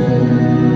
Amen.